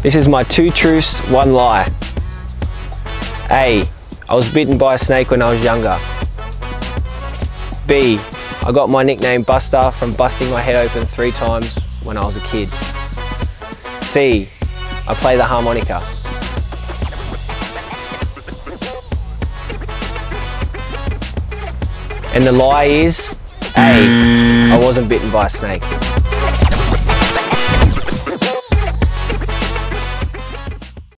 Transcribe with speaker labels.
Speaker 1: This is my two truths, one lie. A. I was bitten by a snake when I was younger. B. I got my nickname Buster from busting my head open three times when I was a kid. C. I play the harmonica. And the lie is Hey, I hmm. wasn't bitten by a snake.